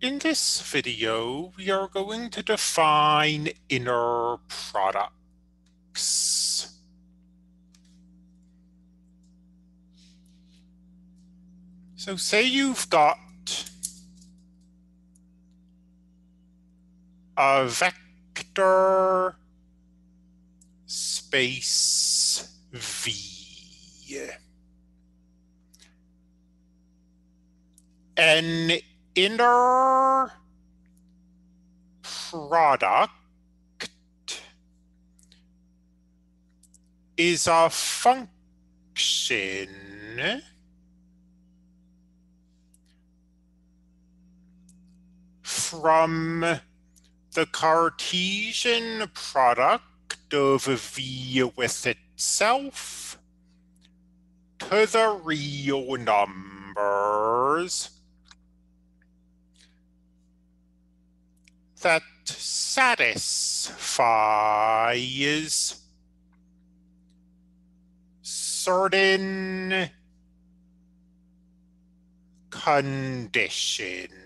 In this video, we are going to define inner products. So say you've got a vector space V. An inner product is a function from the Cartesian product of V with itself to the real numbers that satisfies certain conditions.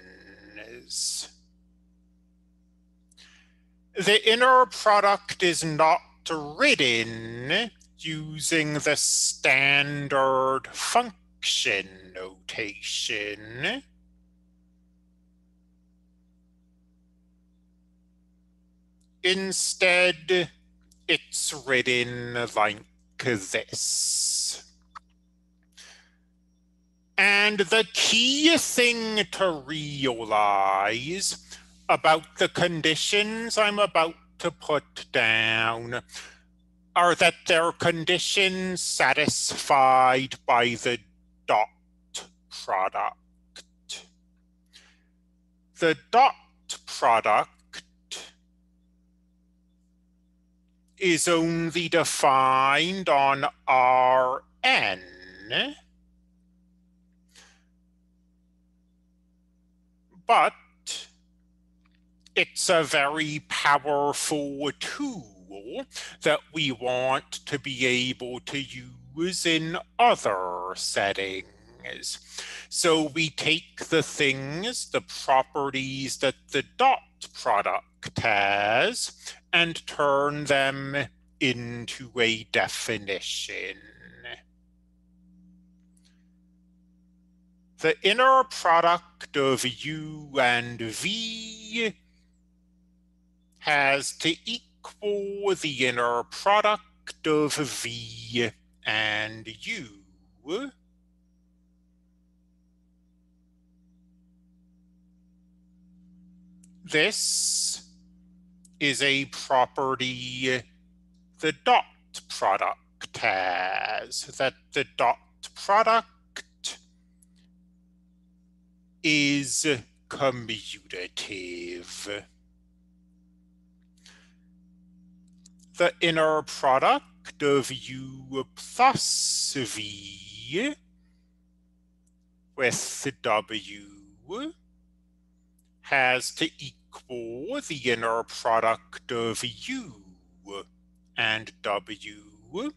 The inner product is not written using the standard function notation. Instead, it's written like this. And the key thing to realize about the conditions I'm about to put down are that they're conditions satisfied by the dot product. The dot product is only defined on Rn. But it's a very powerful tool that we want to be able to use in other settings. So we take the things, the properties that the dot product has, and turn them into a definition. The inner product of U and V has to equal the inner product of V and U. This is a property the dot product has, that the dot product is commutative. The inner product of U plus V with W has to equal equal the inner product of u and w.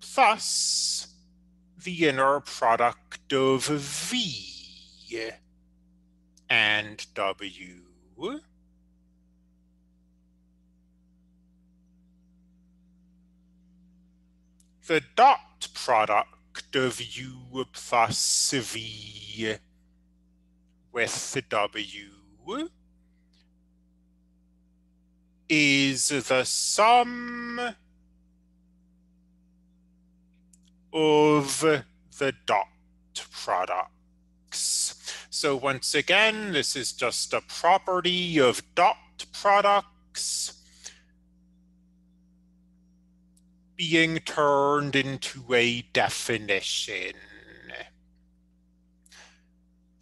Plus the inner product of v and w. The dot product of u plus v with w is the sum of the dot products. So once again, this is just a property of dot products being turned into a definition.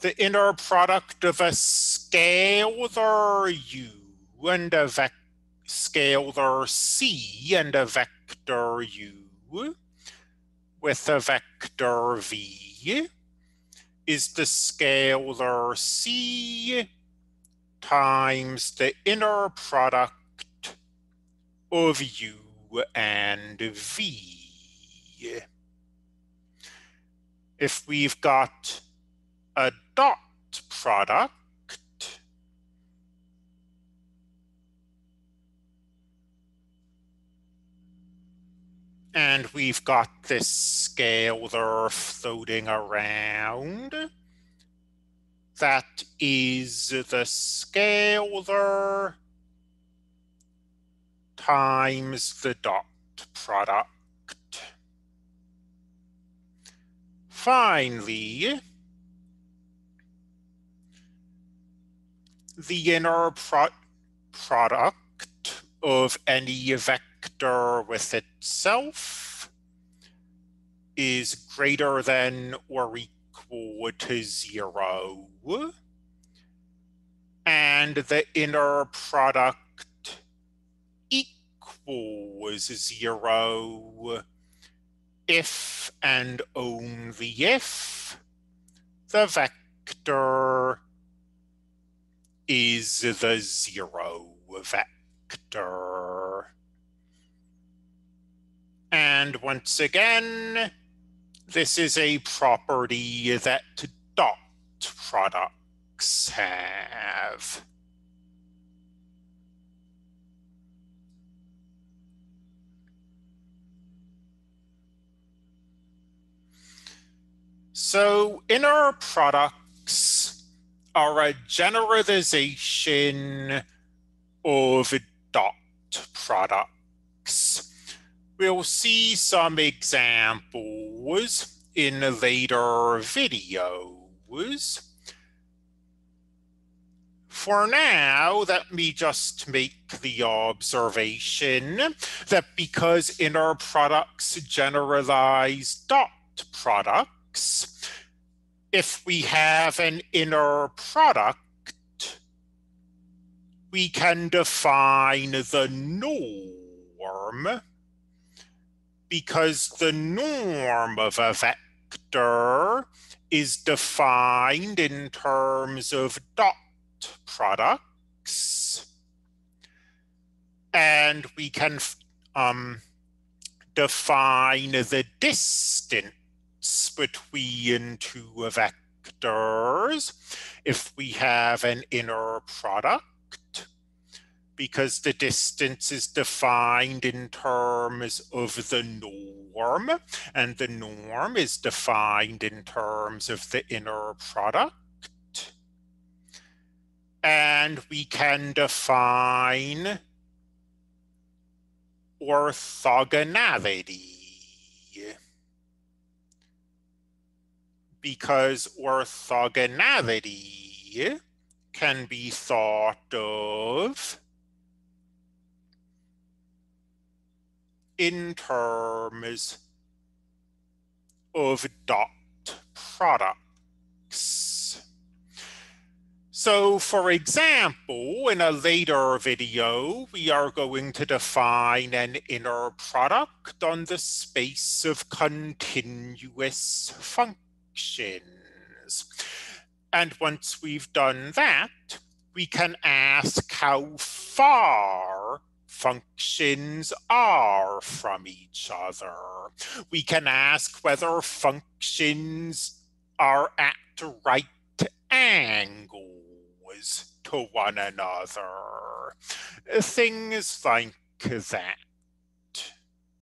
The inner product of a scalar u and a vector scalar c and a vector u with a vector v is the scalar c times the inner product of u and v. If we've got a dot product And we've got this scalar floating around. That is the scalar times the dot product. Finally, the inner pro product of any vector with itself is greater than or equal to zero. And the inner product equals zero if and only if the vector is the zero vector. And once again, this is a property that dot products have. So inner products are a generalization of dot products. We'll see some examples in later videos. For now, let me just make the observation that because inner products generalize dot products, if we have an inner product, we can define the norm because the norm of a vector is defined in terms of dot products. And we can um, define the distance between two vectors if we have an inner product because the distance is defined in terms of the norm and the norm is defined in terms of the inner product. And we can define orthogonality. Because orthogonality can be thought of in terms of dot products. So for example, in a later video, we are going to define an inner product on the space of continuous functions. And once we've done that, we can ask how far functions are from each other. We can ask whether functions are at right angles to one another. Things like that.